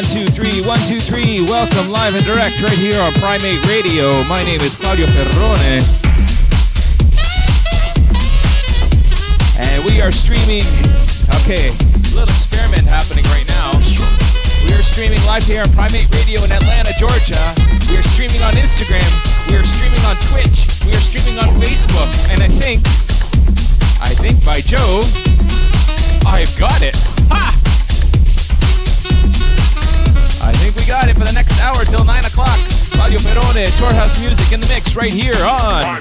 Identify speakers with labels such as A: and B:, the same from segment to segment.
A: One, two, three, one, two, three. Welcome live and direct right here on Prime 8 Radio. My name is Claudio Ferrone. And we are streaming. Okay, little experiment happening right now. We are streaming live here on Prime 8 Radio in Atlanta, Georgia. We are streaming on Instagram. We are streaming on Twitch. We are streaming on Facebook. And I think, I think by Joe, I've got it. Ha! I think we got it for the next hour till 9 o'clock. Claudio Ferrone, TorHouse Music in the mix right here on.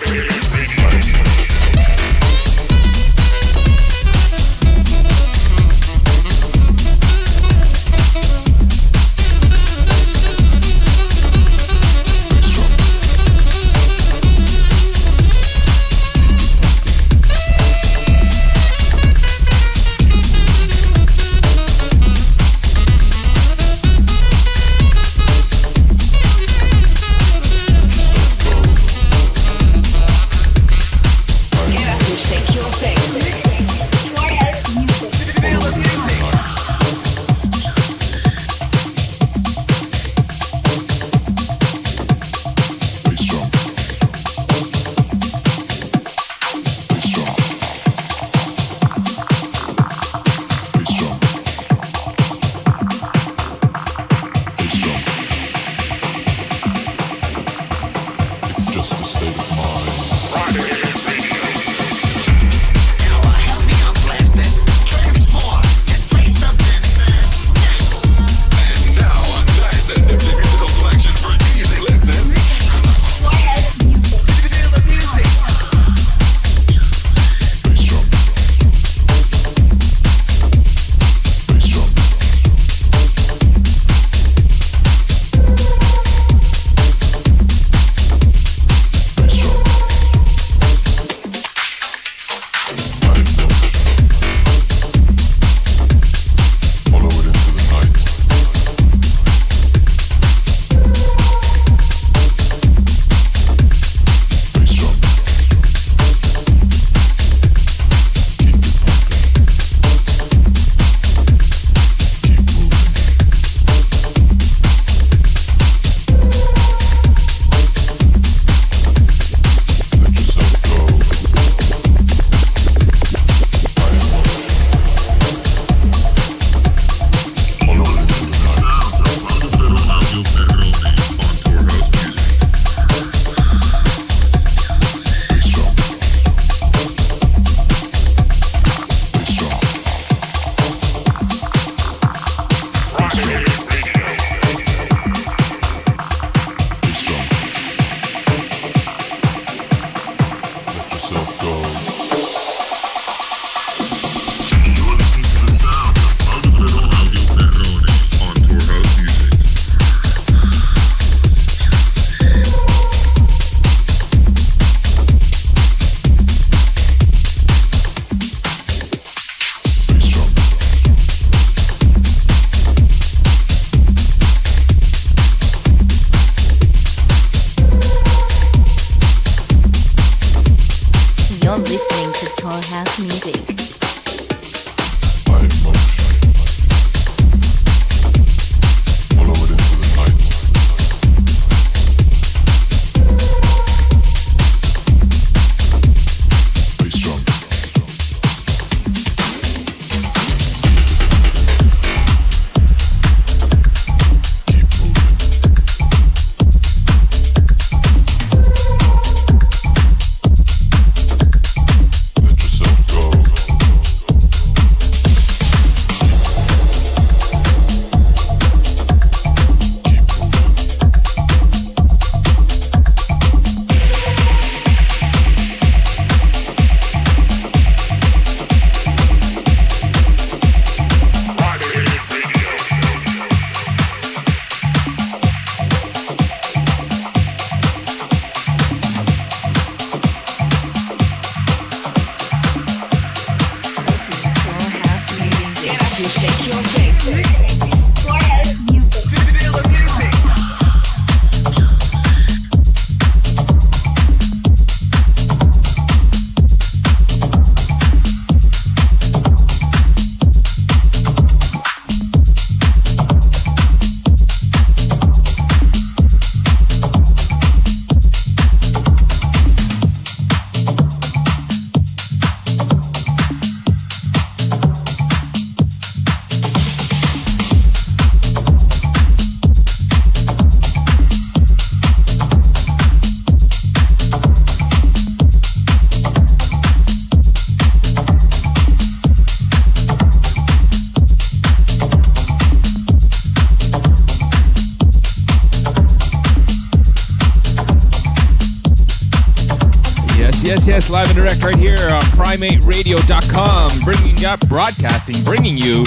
A: Yes. Live and direct right here on prime8radio.com. Bringing up broadcasting, bringing you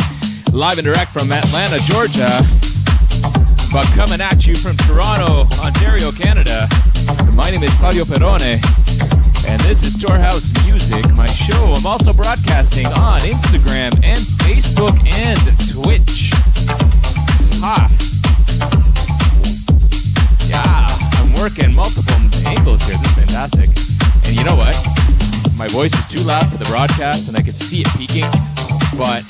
A: live and direct from Atlanta, Georgia. But coming at you from Toronto, Ontario, Canada. My name is Claudio Ferrone, And this is TorHouse Music, my show. I'm also broadcasting on Instagram and Facebook and Twitch. Ha! Yeah, I'm working multiple angles here. This is fantastic. And you know what? My voice is too loud for the broadcast and I can see it peaking, but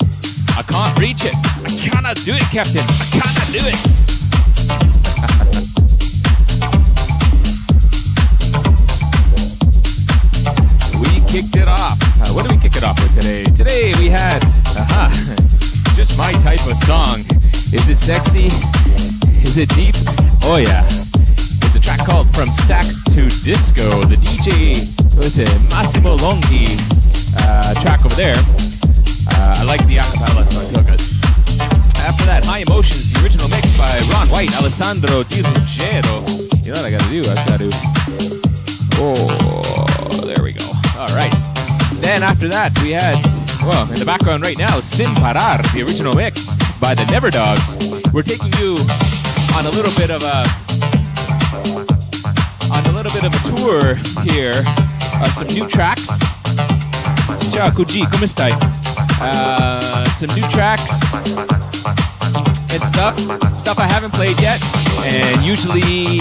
A: I can't reach it. I cannot do it, Captain. I cannot do it. We kicked it off. Uh, what did we kick it off with today? Today we had, uh-huh, just my type of song. Is it sexy? Is it deep? Oh yeah. Called From Sax to Disco. The DJ, what is it, Massimo Logli uh, track over there. Uh, I like the acapella, so I took it. After that, High Emotions, the original mix by Rone White, Alessandro Diruggiero. You know what I gotta do? I gotta. Oh, there we go. All right. Then after that, we had, well, in the background right now, Sin Parar, the original mix by the Neverdogs. We're taking you on a little bit of a little bit of a tour here of some new tracks. Ciao, Kuji, come stai? Uh, some new tracks and stuff, stuff I haven't played yet, and usually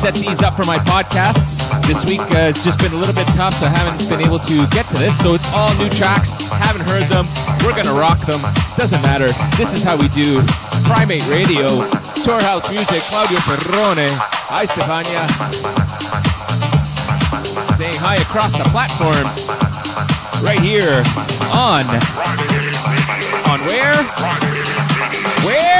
A: set these up for my podcasts. This week uh, it's just been a little bit tough, so I haven't been able to get to this. So it's all new tracks. Haven't heard them. We're gonna rock them. Doesn't matter. This is how we do Prime 8 Radio, TorHouse Music, Claudio Ferrone. Hi, Stefania. Saying hi across the platforms. Right here on on where? Where?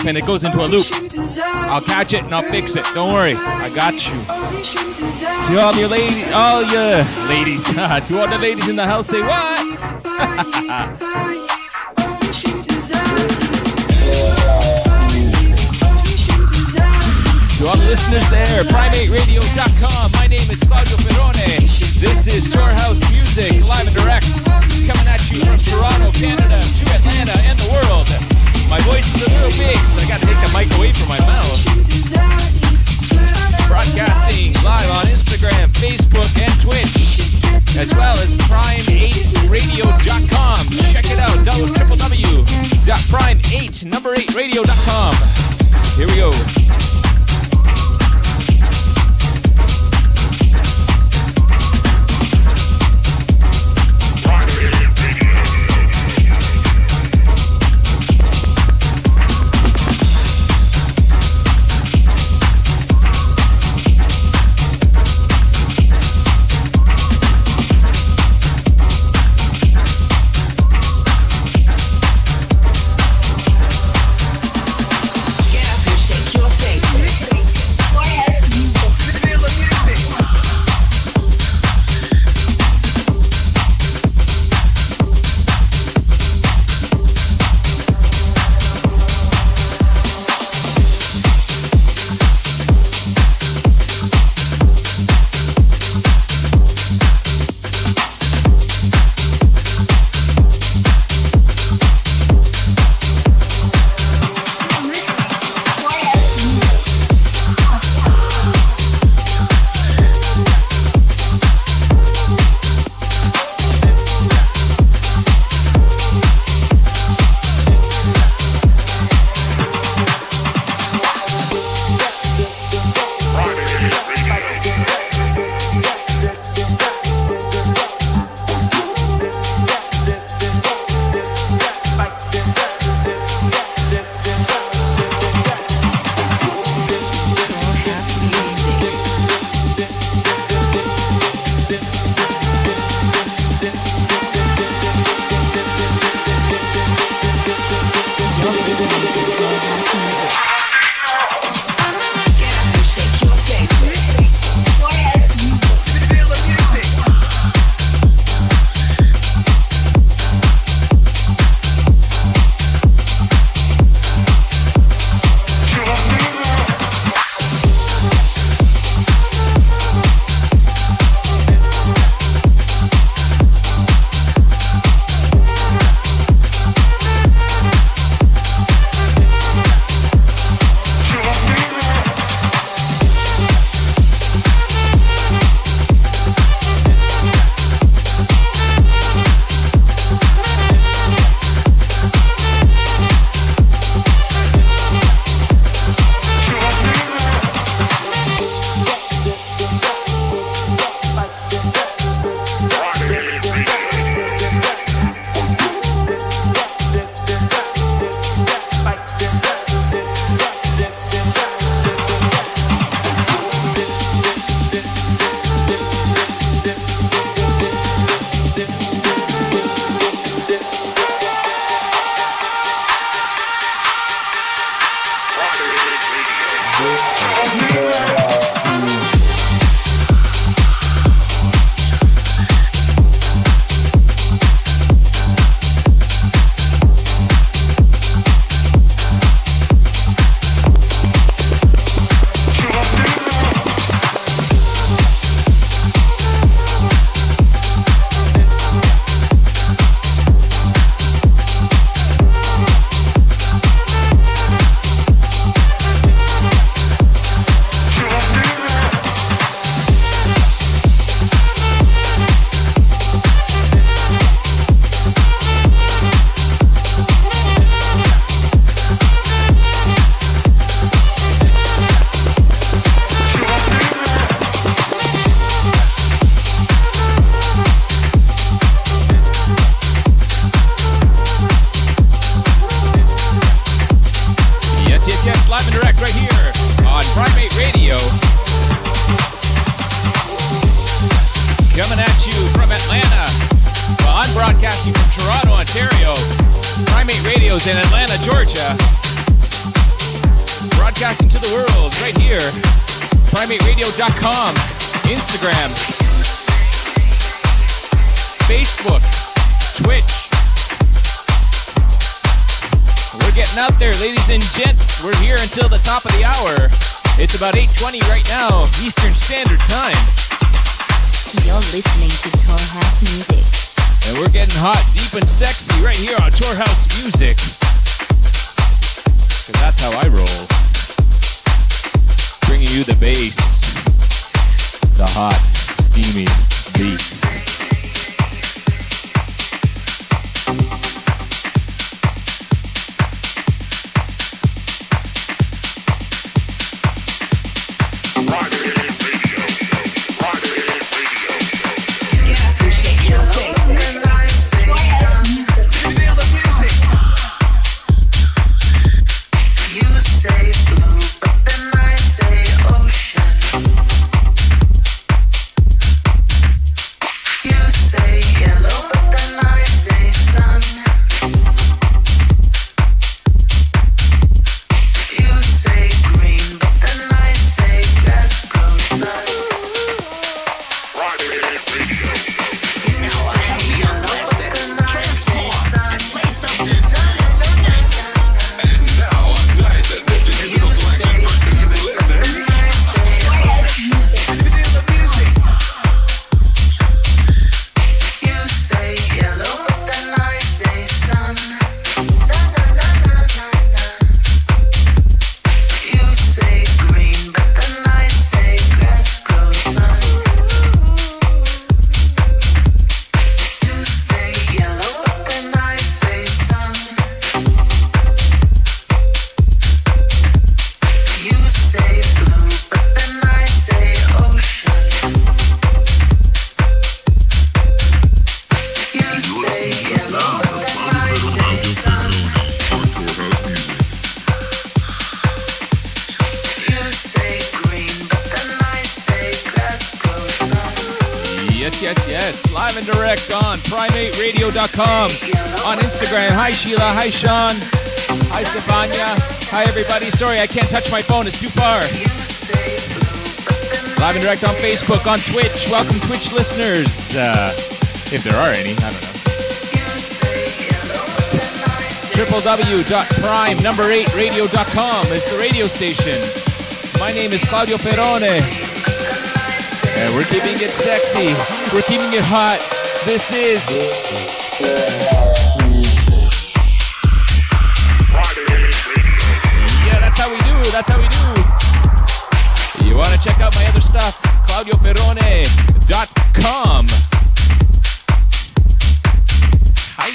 A: Off and it goes into a loop. I'll catch it and I'll fix it. Don't worry, I got you. To all your ladies, all your ladies, to all the ladies in the house, say what? To all the listeners there, prime8radio.com. My name is Claudio Ferrone. This is TorHouse Music, live and direct, coming at you from Toronto, Canada, to Atlanta, and the world. My voice is a little big, so I gotta take the mic away from my mouth. Broadcasting Sorry, I can't touch my phone, it's too far. Live and direct on Facebook, on Twitch. Welcome, Twitch listeners. Uh, if there are any, I don't know. www.prime number 8 radio.com is the radio station. My name is Claudio Ferrone. And we're keeping it sexy. We're keeping it hot. This is. That's how we do. You want to check out my other stuff? ClaudioFerrone.com. Hi.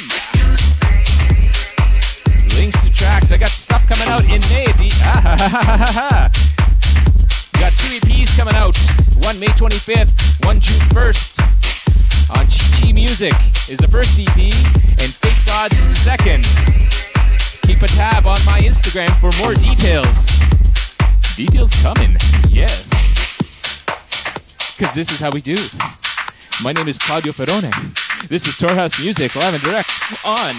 A: Links to tracks. I got stuff coming out in May. The, ah, ha, ha, ha. Got two EPs coming out. One May 25th, one June 1st. On Chi Chi Music is the first EP, and Fake Gods second. Keep a tab on my Instagram for more details. Details coming, yes. Because this is how we do. My name is Claudio Ferrone. This is Torhouse Music, live and direct on.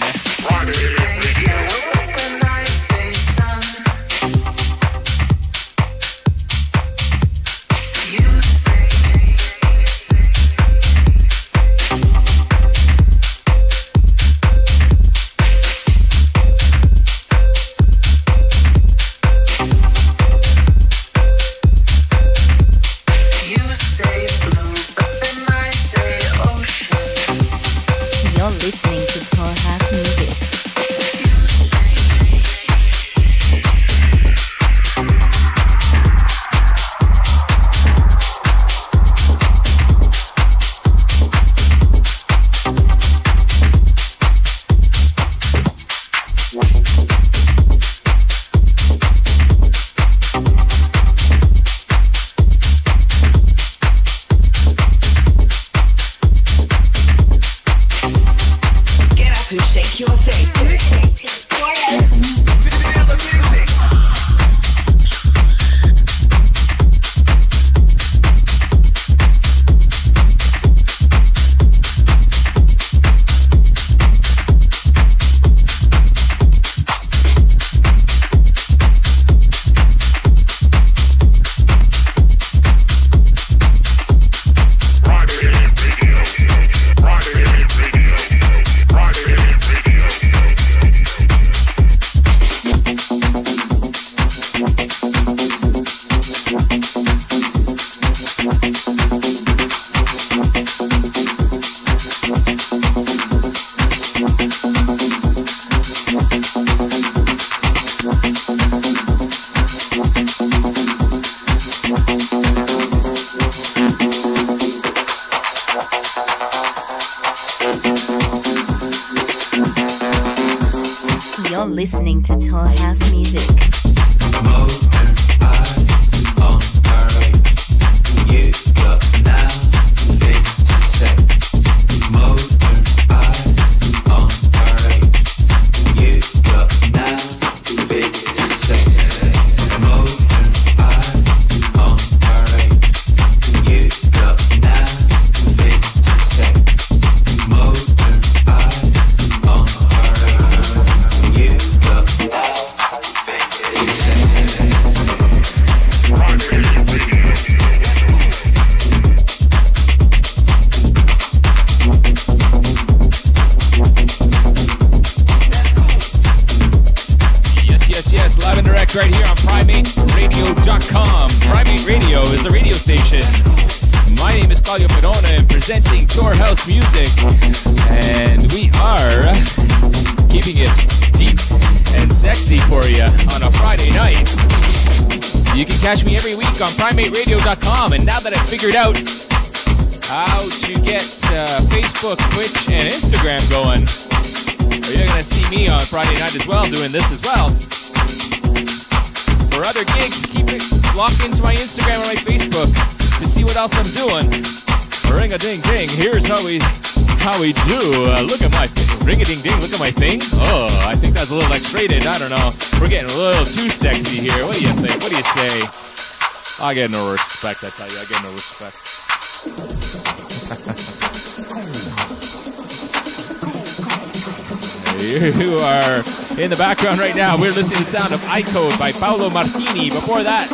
A: Prime8Radio.com. And now that I've figured out how to get uh, Facebook, Twitch, and Instagram going, you're going to see me on Friday night as well, doing this as well. For other gigs, keep it locked into my Instagram and my Facebook to see what else I'm doing. Ring a ding ding. Here's how we how we do. Uh, look at my ring a ding ding. Look at my thing. Oh, I think that's a little X-rated. I don't know. We're getting a little too sexy here. What do you think? What do you say? I get no respect. I tell you, I get no respect. You are in the background right now. We're listening to the sound of Eyecode by Paolo Martini. Before that,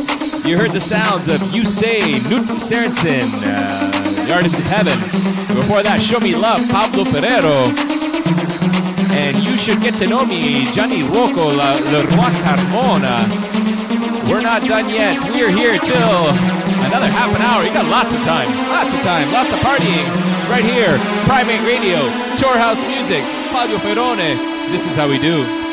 A: you heard the sounds of You Say, Knut Sørensen. Uh, the artist is HEAVIN. Before that, Show Me Love, Pablo Ferrero. And You Should Get to Know Me, Gianni Ruocco, La, Le Roi Carmona. We're not done yet. We're here till another half an hour. You got lots of time. Lots of time. Lots of partying. Right here. Prime 8 Radio. TorHouse Music. Claudio Ferrone. This is how we do.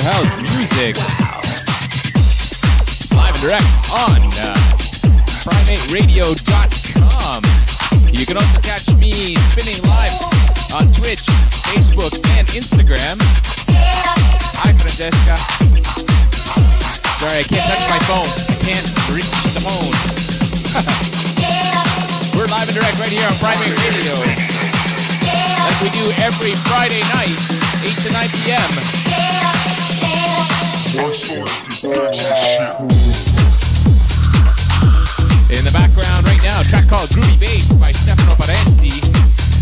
B: TorHouse Music
A: live and direct on uh, Prime8Radio.com. You can also catch me spinning live on Twitch, Facebook, and Instagram. Hi, Francesca. Sorry, I can't touch my phone. I can't reach the phone. We're live and direct right here on Prime 8 Radio. as we do every Friday night, 8 to 9 p.m. In the background right now, a track called Groovy Bass by Stefano Parenti.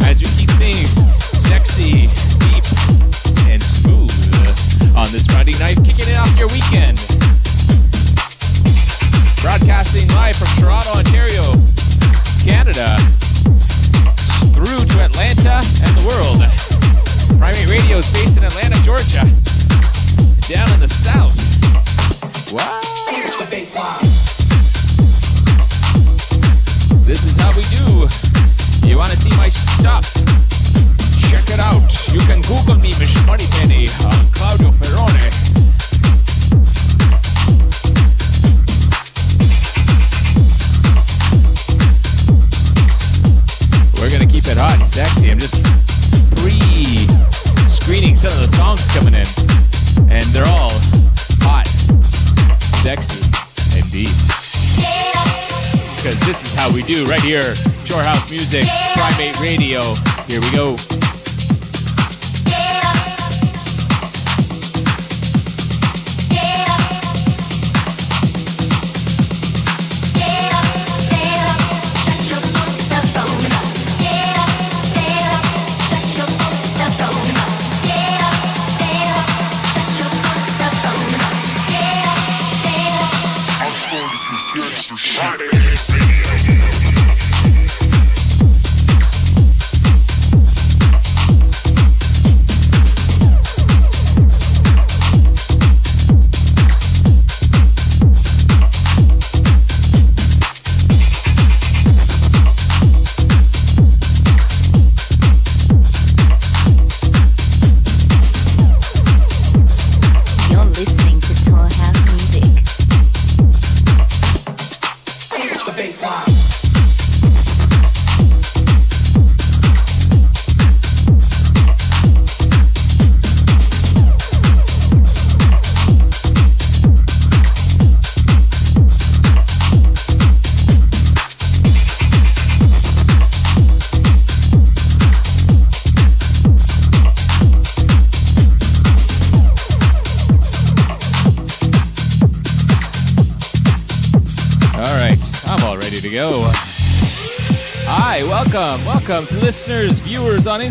A: As we keep things sexy, deep, and smooth on this Friday night, kicking it off your weekend. Broadcasting live from Toronto, Ontario, Canada, through to Atlanta and the world. Prime 8 Radio is based in Atlanta, Georgia. Down in the south. Wow. This is how we do. You want to see my stuff? Check it out. You can Google me, Miss Moneypenny, uh, Claudio Ferrone. We're gonna keep it hot and sexy. I'm just pre-screening some of the songs coming in, and they're all hot, sexy, and deep because this is how we do right here. TorHouse Music, Prime 8 Radio. Here we go.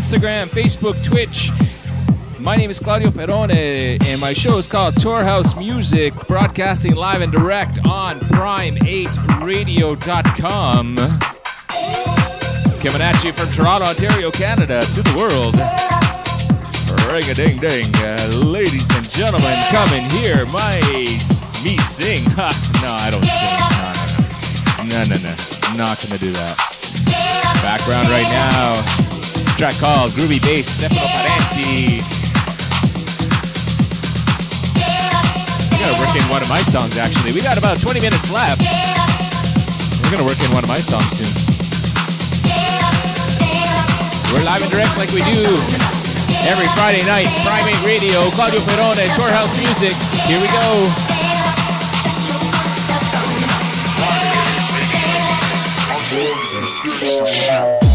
A: Instagram, Facebook, Twitch. My name is Claudio Ferrone, and my show is called TorHouse Music, broadcasting live and direct on Prime8Radio.com. Coming at you from Toronto, Ontario, Canada, to the world. Ring a ding ding, uh, ladies and gentlemen, come hear my me sing. Ha, no, I don't sing. No, no, no, no, no. I'm not gonna do that. Background right now, track called Groovy Bass, Stefano Parenti. We gotta work in one of my songs actually. We got about 20 minutes left. We're gonna work in one of my songs soon. We're live and direct like we do every Friday night. Prime 8 Radio, Claudio Ferrone, TorHouse Music. Here we go. Yeah.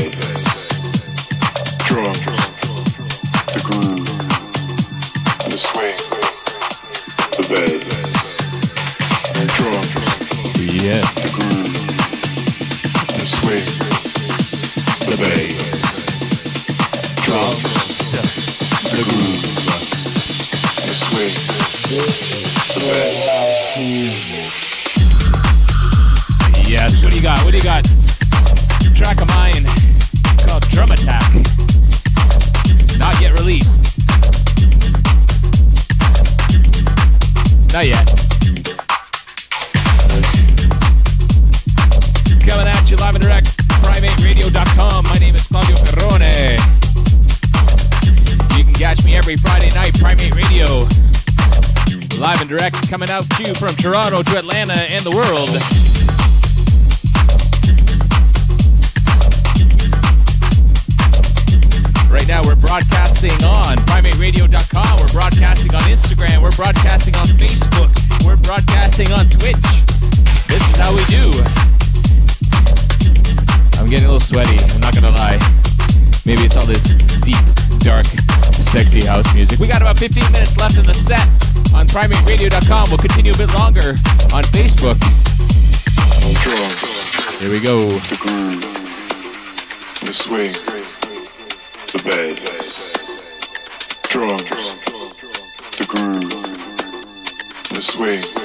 A: Vegas. Drunk. from Toronto to Atlanta and the world. Right now, we're broadcasting on prime8radio.com. We're broadcasting on Instagram. We're broadcasting on Facebook. We're broadcasting on Twitch. This is how we do. I'm getting a little sweaty. I'm not going to lie. Maybe it's all this deep, dark, sexy house music. We got about 15 minutes left in the set on prime8radio.com. We'll continue a bit longer on Facebook. Here we go. The groove, the swing, the bass, drums, the groove, the swing.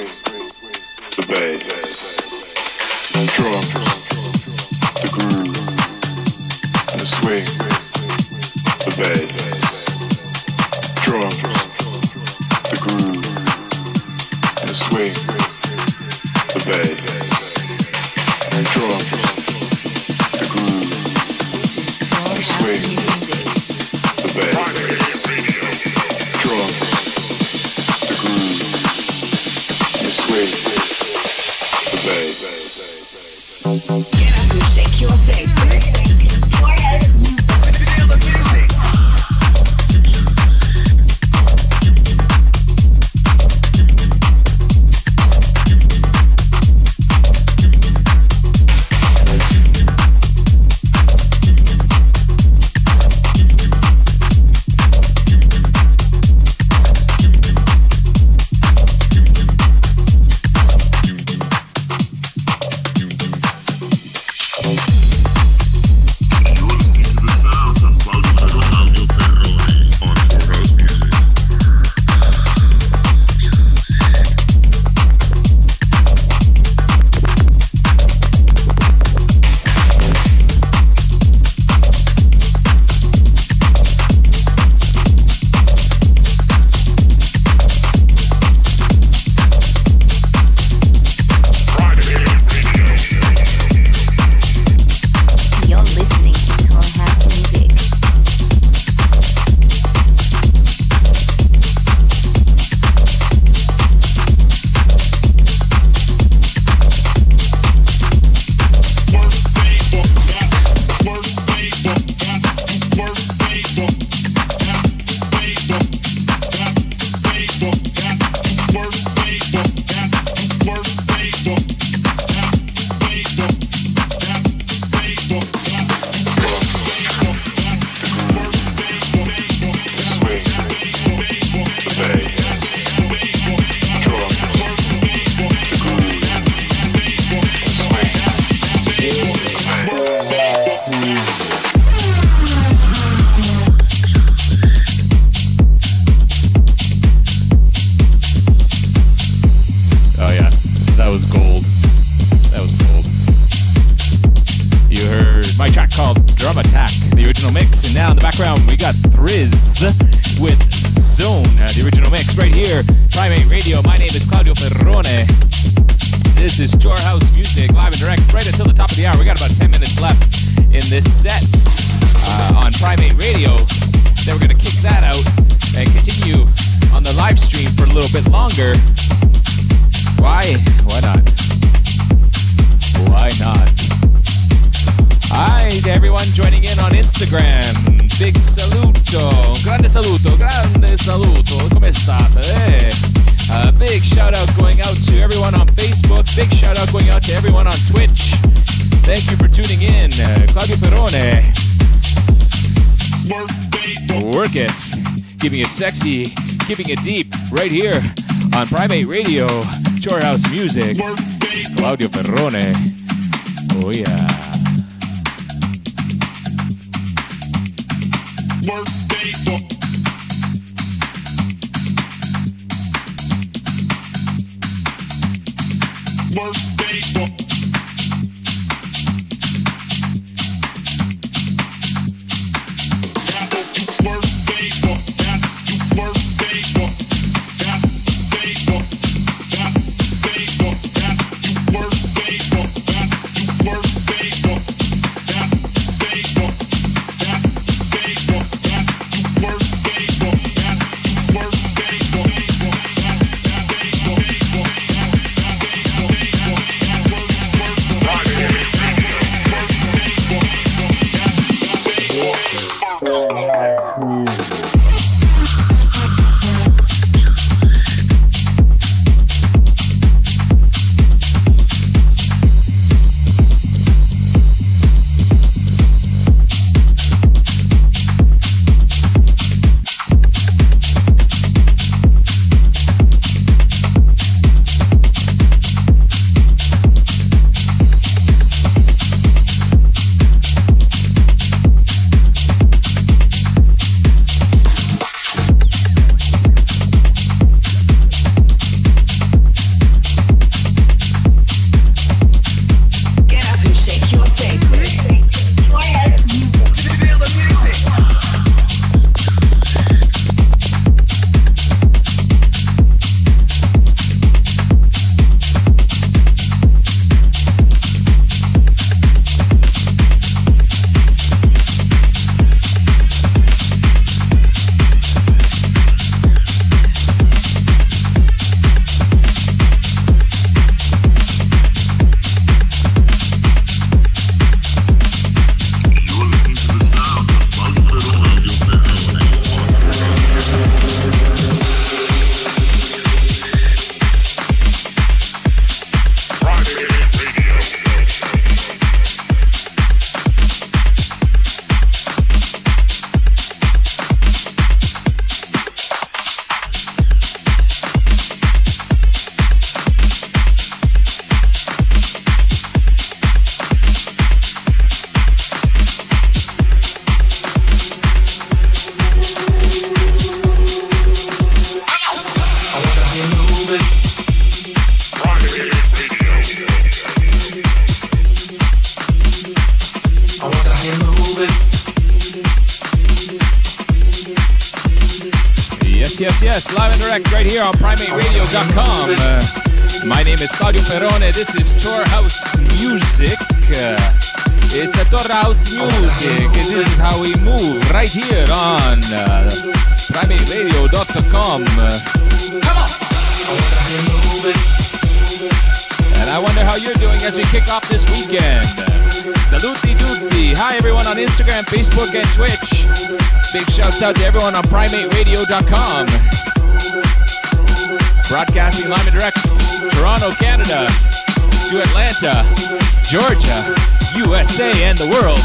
A: The bass. Ferrone. This is TorHouse Music, live and direct, right until the top of the hour. We got about 10 minutes left in this set uh, on Prime 8 Radio. Then we're going to kick that out and continue on the live stream for a little bit longer. Why? Why not? Why not? Hi to everyone joining in on Instagram. Big saluto. Grande saluto. Grande saluto. Come state? Eh? A big shout out going out to everyone on Facebook. Big shout out going out to everyone on Twitch. Thank you for tuning in. Uh, Claudio Ferrone. Work it. Keeping it sexy. Keeping it deep. Right here on Prime 8 Radio. TorHouse Music. Claudio Ferrone. Oh yeah.
C: Get
A: right here on uh, prime8radio.com. Uh, and I wonder how you're doing as we kick off this weekend. Saluti tutti. Hi everyone on Instagram, Facebook, and Twitch. Big shouts out to everyone on prime8radio.com. Broadcasting live and direct Toronto, Canada, to Atlanta, Georgia, USA, and the world.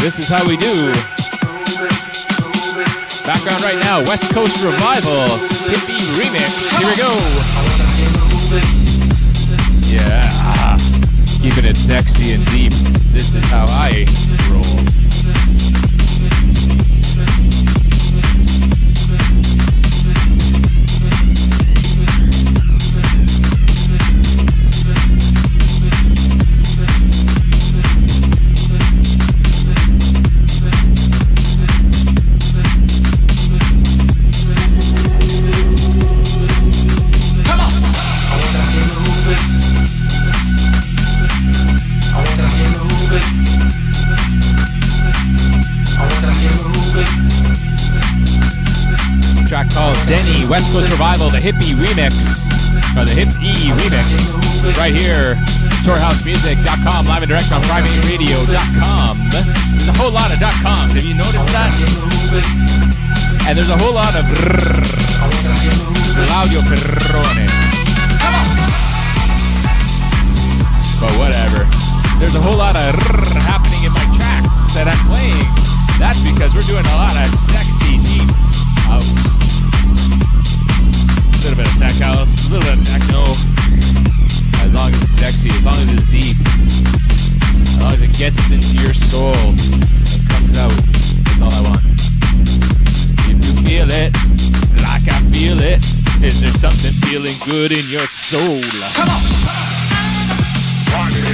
A: This is how we do. Background right now, West Coast Revival, hippie remix. Here we go. Yeah. Ah, keeping it sexy and deep. This is how I roll. West Coast Revival, the hippie remix, or the hip E remix, right here, TorHouseMusic.com, live and direct on prime8radio.com. There's a whole lot of .coms. Have you noticed that? And there's a whole lot of Claudio Ferrone. But whatever. There's a whole lot of happening in my tracks that I'm playing. That's because we're doing a lot of sexy deep house. A little bit of tech house, a little bit of techno. As long as it's sexy, as long as it's deep, as long as it gets into your soul and comes out, that's all I want. If you feel it, like I feel it, is there something feeling good in your soul? Come on!
B: You're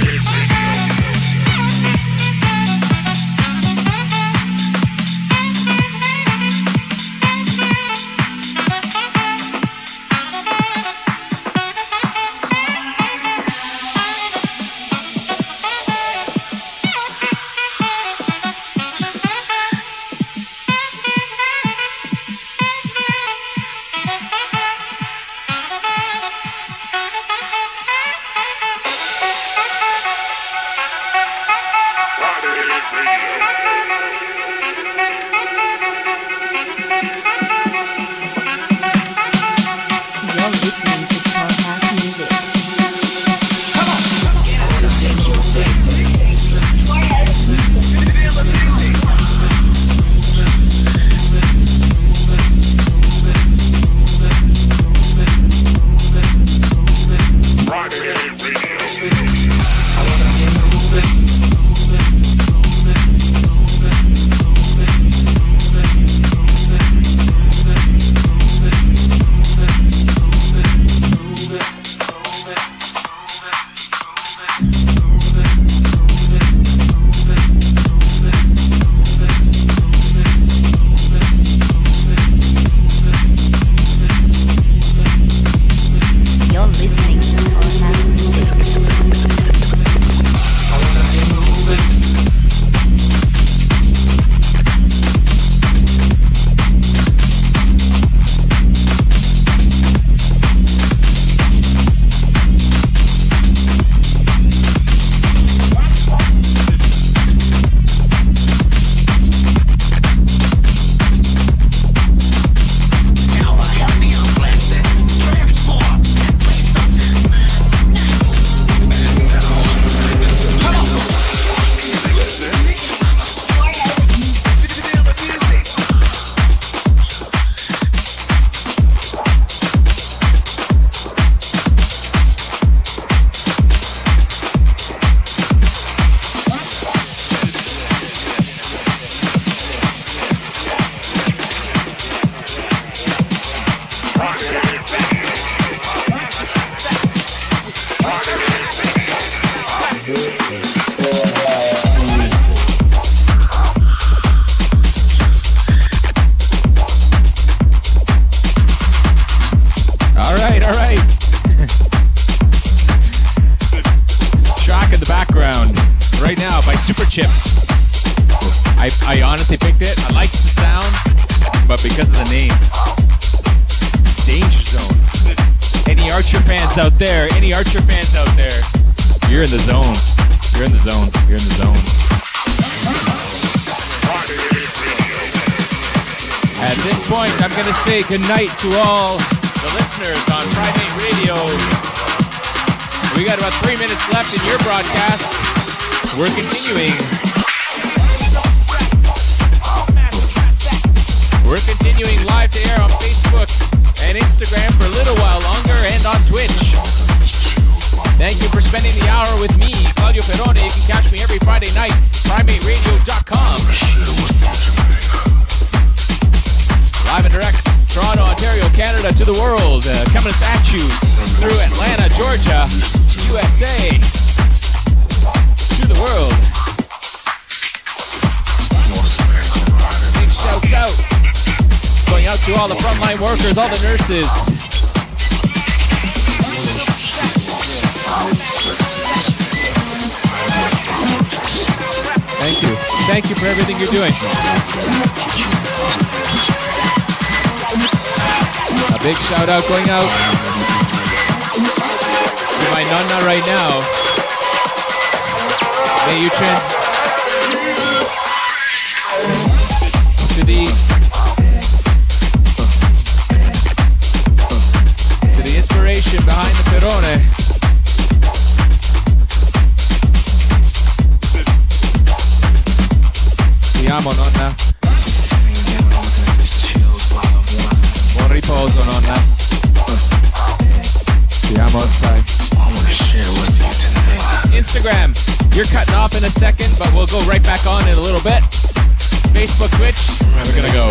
A: I, honestly picked it. I like the sound, but because of the name, Danger Zone. Any Archer fans out there? Any Archer fans out there? You're in the zone. You're in the zone. You're in the zone. At this point, I'm going to say goodnight to all the listeners on Prime 8 Radio. We got about three minutes left in your broadcast. We're continuing. We're continuing live to air on Facebook and Instagram for a little while longer and on Twitch. Thank you for spending the hour with me, Claudio Ferrone. You can catch me every Friday night, prime8radio.com. Live and direct, Toronto, Ontario, Canada to the world. Uh, coming at you through Atlanta, Georgia, USA, to the world. Big shouts out. Going out to all the frontline workers, all the nurses. Thank you Thank you for everything you're doing. A big shout out going out to my nonna right now. May you trans to the Perone. Ti amo nonna. Buon riposo nonna. Ti assai. Instagram. You're cutting off in a second, but we'll go right back on in a little bit. Facebook, Twitch. We're gonna go.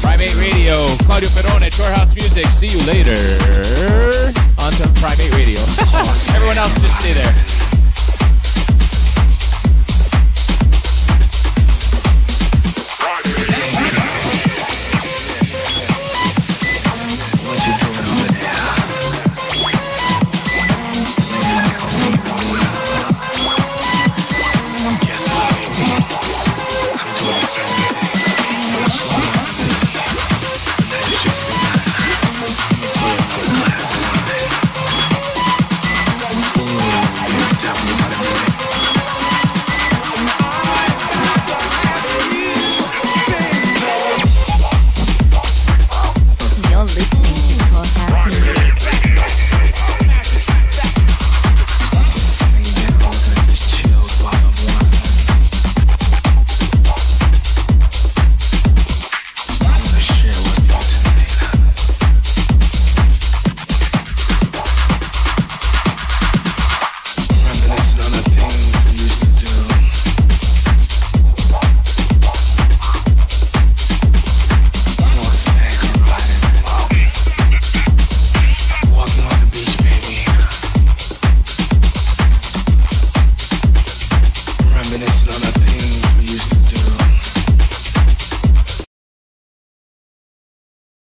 A: Prime 8 Radio, Claudio Ferrone, Tour House Music. See you later. On to Prime 8 Radio. Everyone else, just stay there.